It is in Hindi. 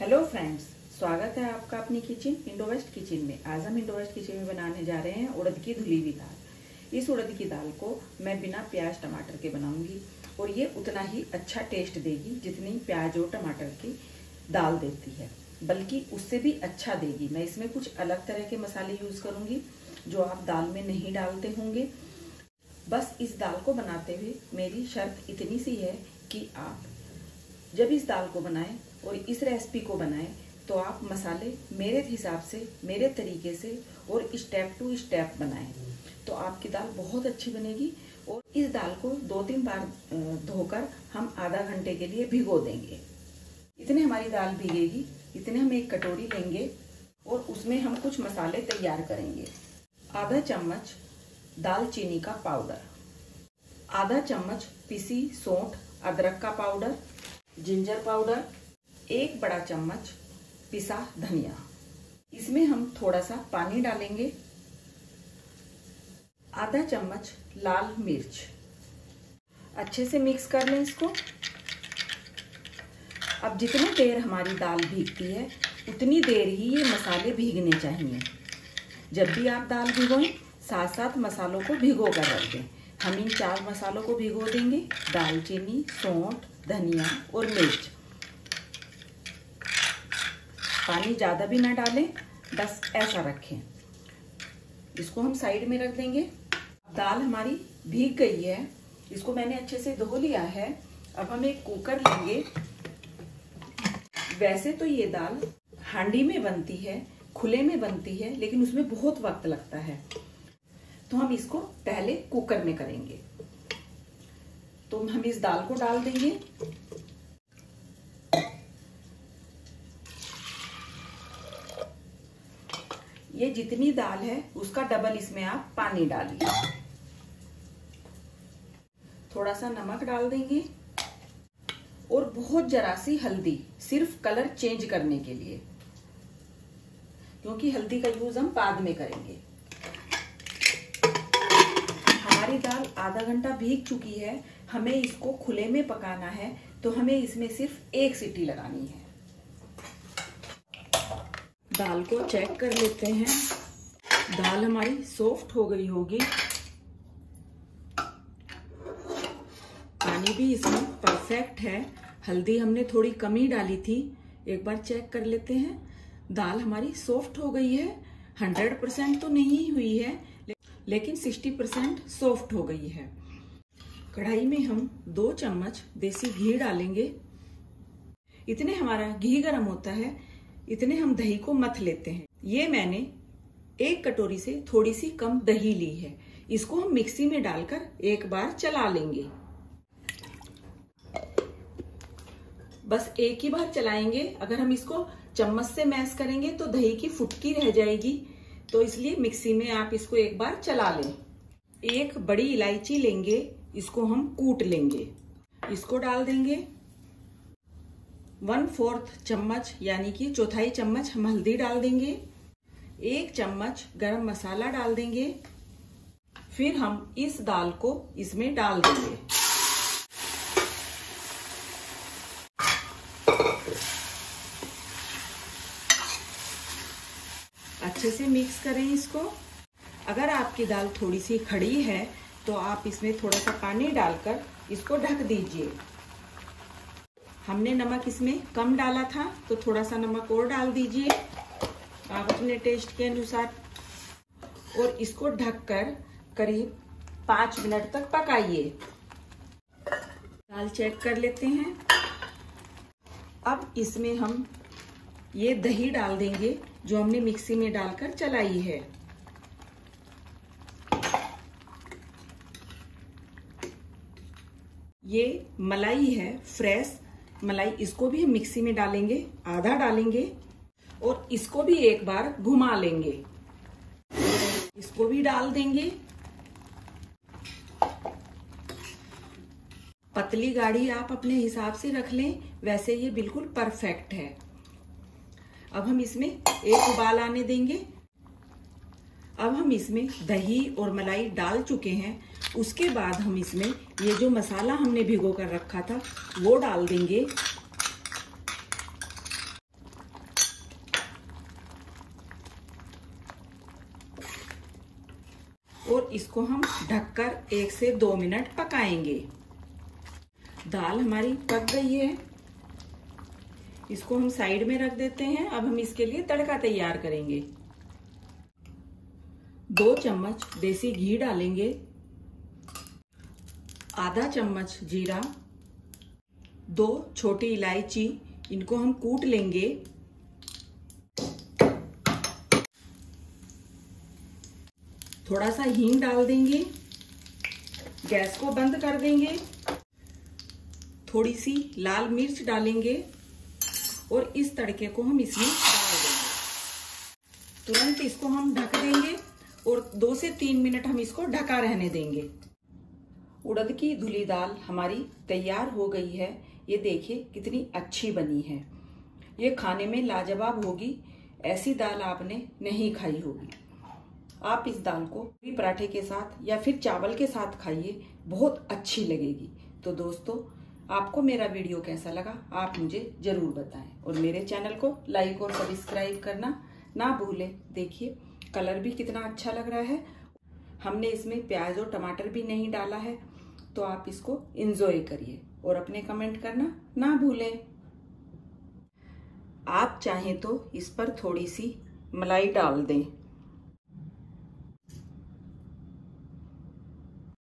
हेलो फ्रेंड्स स्वागत है आपका अपनी किचन इंडो वेस्ट किचन में। आज हम इंडो वेस्ट किचन में बनाने जा रहे हैं उड़द की धुली हुई दाल। इस उड़द की दाल को मैं बिना प्याज टमाटर के बनाऊँगी और ये उतना ही अच्छा टेस्ट देगी जितनी प्याज और टमाटर की दाल देती है। बल्कि उससे भी अच्छा देगी। मैं इसमें कुछ अलग तरह के मसाले यूज़ करूँगी, जो आप दाल में नहीं डालते होंगे। बस इस दाल को बनाते हुए मेरी शर्त इतनी सी है कि आप जब इस दाल को बनाएँ और इस रेसिपी को बनाएँ तो आप मसाले मेरे हिसाब से, मेरे तरीके से और स्टेप टू स्टेप बनाएँ। तो आपकी दाल बहुत अच्छी बनेगी और इस दाल को दो तीन बार धोकर हम आधा घंटे के लिए भिगो देंगे। इतने हमारी दाल भिगेगी, इतने हम एक कटोरी लेंगे और उसमें हम कुछ मसाले तैयार करेंगे। आधा चम्मच दालचीनी का पाउडर, आधा चम्मच पिसी सौंठ अदरक का पाउडर जिंजर पाउडर, एक बड़ा चम्मच पिसा धनिया। इसमें हम थोड़ा सा पानी डालेंगे। आधा चम्मच लाल मिर्च। अच्छे से मिक्स कर लें इसको। अब जितनी देर हमारी दाल भीगती है, उतनी देर ही ये मसाले भीगने चाहिए। जब भी आप दाल भिगोएँ साथ साथ मसालों को भिगो कर रख दें। हम इन चार मसालों को भिगो देंगे। दालचीनी, सौंठ धनिया और मिर्च। पानी ज़्यादा भी ना डालें, बस ऐसा रखें। इसको हम साइड में रख देंगे। दाल हमारी भीग गई है। इसको मैंने अच्छे से धो लिया है। अब हम एक कुकर लेंगे। वैसे तो ये दाल हांडी में बनती है, खुले में बनती है, लेकिन उसमें बहुत वक्त लगता है। तो हम इसको पहले कुकर में करेंगे। तो हम इस दाल को डाल देंगे। ये जितनी दाल है, उसका डबल इसमें आप पानी डालिए थोड़ा सा नमक डाल देंगे और बहुत जरा सी हल्दी, सिर्फ़ कलर चेंज करने के लिए। क्योंकि हल्दी का यूज़ हम बाद में करेंगे। हमारी दाल आधा घंटा भीग चुकी है, हमें इसको खुले में पकाना है तो हमें इसमें सिर्फ़ एक सीटी लगानी है। दाल को चेक कर लेते हैं। दाल हमारी सॉफ्ट हो गई होगी। पानी भी इसमें परफेक्ट है। हल्दी हमने थोड़ी कमी डाली थी। एक बार चेक कर लेते हैं। दाल हमारी सॉफ्ट हो गई है। हंड्रेड परसेंट तो नहीं हुई है। लेकिन सिक्सटी परसेंट सॉफ्ट हो गई है। कढ़ाई में हम दो चम्मच देसी घी डालेंगे। इतने हमारा घी गर्म होता है, इतने हम दही को मथ लेते हैं। ये मैंने एक कटोरी से थोड़ी सी कम दही ली है। इसको हम मिक्सी में डालकर एक बार चला लेंगे। बस एक ही बार चलाएँगे। अगर हम इसको चम्मच से मैश करेंगे तो दही की फुटकी रह जाएगी। तो इसलिए मिक्सी में आप इसको एक बार चला लें। एक बड़ी इलायची लेंगे, इसको हम कूट लेंगे। इसको डाल देंगे। वन फोर्थ चम्मच, यानी कि चौथाई चम्मच हम हल्दी डाल देंगे। एक चम्मच गरम मसाला डाल देंगे। फिर हम इस दाल को इसमें डाल देंगे। अच्छे से मिक्स करें इसको। अगर आपकी दाल थोड़ी सी खड़ी है तो आप इसमें थोड़ा सा पानी डालकर इसको ढक दीजिए। हमने नमक इसमें कम डाला था तो थोड़ा सा नमक और डाल दीजिए। आप अपने टेस्ट के अनुसार। और इसको ढककर करीब पाँच मिनट तक पकाइए। दाल चेक कर लेते हैं। अब इसमें हम ये दही डाल देंगे। जो हमने मिक्सी में डालकर चलाई है। ये मलाई है, फ्रेश। मलाई इसको भी हम मिक्सी में डालेंगे, आधा डालेंगे और इसको भी एक बार घुमा लेंगे। इसको भी डाल देंगे। पतली गाढ़ी आप अपने हिसाब से रख लें, वैसे ये बिल्कुल परफेक्ट है। अब हम इसमें एक उबाल आने देंगे। अब हम इसमें दही और मलाई डाल चुके हैं। उसके बाद हम इसमें ये जो मसाला हमने भिगो कर रखा था, वो डाल देंगे। और इसको हम ढककर एक से दो मिनट पकाएँगे। दाल हमारी पक गई है। इसको हम साइड में रख देते हैं। अब हम इसके लिए तड़का तैयार करेंगे। दो चम्मच देसी घी डालेंगे। आधा चम्मच जीरा। दो छोटी इलायची, इनको हम कूट लेंगे। थोड़ा सा हींग डाल देंगे। गैस को बंद कर देंगे। थोड़ी सी लाल मिर्च डालेंगे। और इस तड़के को हम इसमें डाल देंगे। तुरंत इसको हम ढक देंगे और दो से तीन मिनट हम इसको ढका रहने देंगे। उड़द की धुली दाल हमारी तैयार हो गई है। ये देखिए कितनी अच्छी बनी है। ये खाने में लाजवाब होगी। ऐसी दाल आपने नहीं खाई होगी। आप इस दाल को भी पराठे के साथ या फिर चावल के साथ खाइए। बहुत अच्छी लगेगी। तो दोस्तों आपको मेरा वीडियो कैसा लगा, आप मुझे ज़रूर बताएँ। और मेरे चैनल को लाइक और सब्सक्राइब करना ना भूलें। देखिए कलर भी कितना अच्छा लग रहा है। हमने इसमें प्याज और टमाटर भी नहीं डाला है तो आप इसको इंजॉय करिए और अपने कमेंट करना ना भूलें। आप चाहें तो इस पर थोड़ी सी मलाई डाल दें।